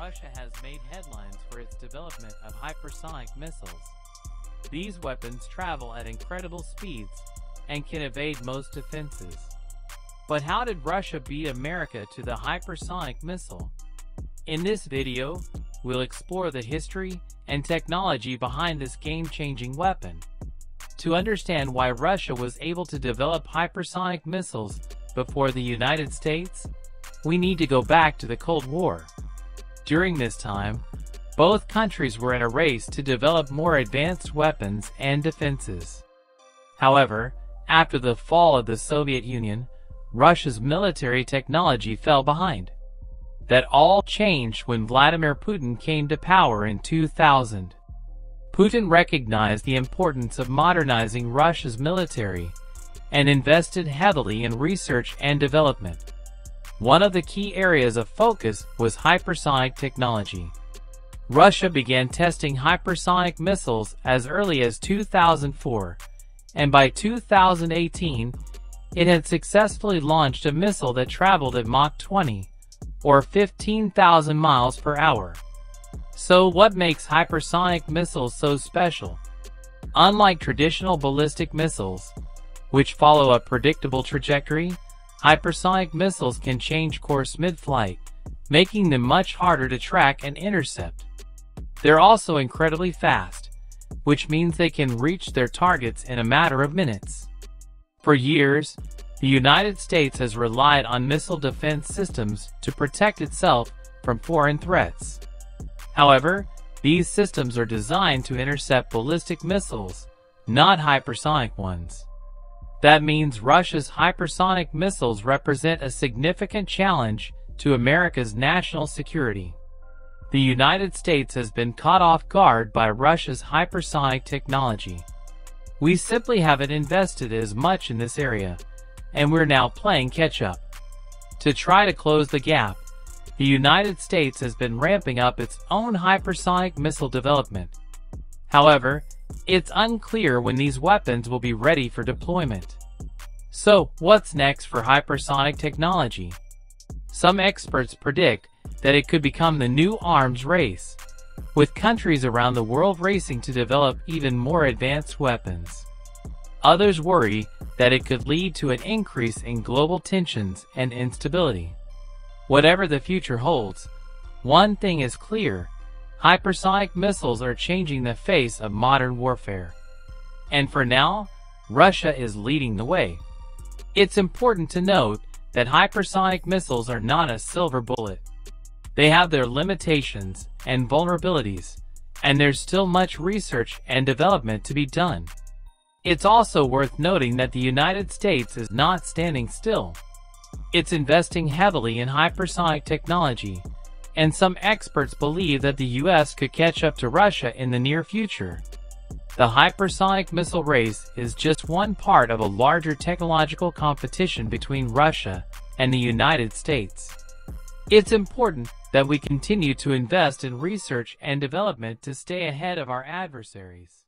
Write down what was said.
Russia has made headlines for its development of hypersonic missiles. These weapons travel at incredible speeds and can evade most defenses. But how did Russia beat America to the hypersonic missile? In this video, we'll explore the history and technology behind this game-changing weapon. To understand why Russia was able to develop hypersonic missiles before the United States, we need to go back to the Cold War. During this time, both countries were in a race to develop more advanced weapons and defenses. However, after the fall of the Soviet Union, Russia's military technology fell behind. That all changed when Vladimir Putin came to power in 2000. Putin recognized the importance of modernizing Russia's military and invested heavily in research and development. One of the key areas of focus was hypersonic technology. Russia began testing hypersonic missiles as early as 2004, and by 2018, it had successfully launched a missile that traveled at Mach 20, or 15,000 miles per hour. So what makes hypersonic missiles so special? Unlike traditional ballistic missiles, which follow a predictable trajectory, Hypersonic missiles can change course mid-flight, making them much harder to track and intercept. They're also incredibly fast, which means they can reach their targets in a matter of minutes. For years, the United States has relied on missile defense systems to protect itself from foreign threats. However, these systems are designed to intercept ballistic missiles, not hypersonic ones. That means Russia's hypersonic missiles represent a significant challenge to America's national security. The United States has been caught off guard by Russia's hypersonic technology. We simply haven't invested as much in this area, and we're now playing catch-up. To try to close the gap, the United States has been ramping up its own hypersonic missile development. However, it's unclear when these weapons will be ready for deployment. So, what's next for hypersonic technology? Some experts predict that it could become the new arms race, with countries around the world racing to develop even more advanced weapons. Others worry that it could lead to an increase in global tensions and instability. Whatever the future holds, one thing is clear, hypersonic missiles are changing the face of modern warfare. And for now, Russia is leading the way. It's important to note that hypersonic missiles are not a silver bullet. They have their limitations and vulnerabilities, and there's still much research and development to be done. It's also worth noting that the United States is not standing still. It's investing heavily in hypersonic technology, and some experts believe that the US could catch up to Russia in the near future. The hypersonic missile race is just one part of a larger technological competition between Russia and the United States. It's important that we continue to invest in research and development to stay ahead of our adversaries.